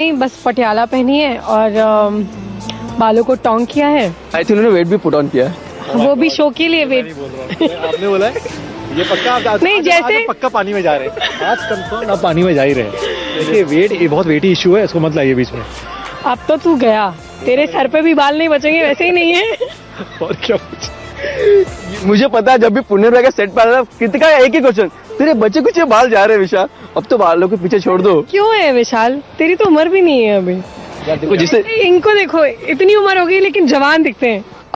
नहीं बस पटियाला पहनी है और बालों को टोंग किया है। आई थिंक उन्होंने वेट भी पुट ऑन किया है। वो भी शो के लिए वेट आपने बोला है? ये पक्का आप नहीं, जैसे- पक्का पानी में जा रहे हैं। आज कंफर्म आप पानी में जा ही रहे हैं। देखिए वेट ये बहुत वेटी इशू है इसको मत लाइए बीच में। अब तो तू गया। तेरे सर पे भी बाल नहीं बचेंगे वैसे ही नहीं है। और क्या मुझे पता है जब भी पुण्य का सेट पर कितने एक ही क्वेश्चन तेरे बच्चे कुछ बाल जा रहे हैं विशाल। अब तो बालों के पीछे छोड़ दो। क्यों है विशाल? तेरी तो उम्र भी नहीं है अभी। देखो जिसे इनको देखो इतनी उम्र हो गई लेकिन जवान दिखते हैं।